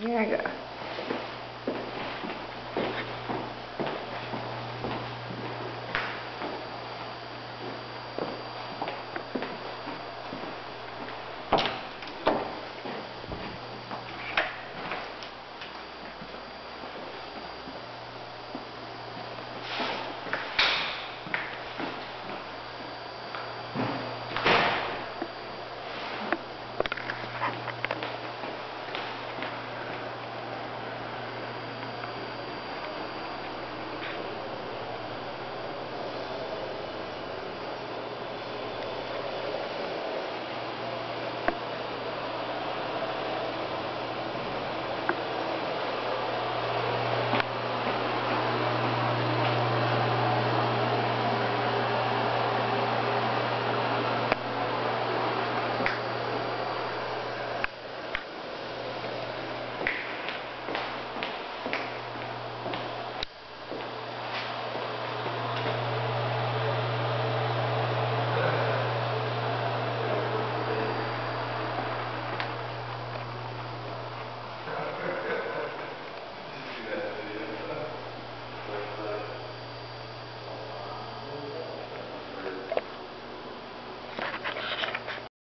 Here I go.